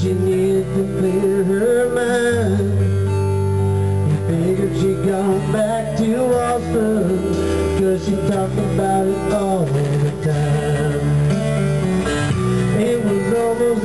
she needs to clear her mind. He figured she'd gone back to Austin, cause she talked about it all the time. It was almost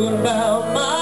all my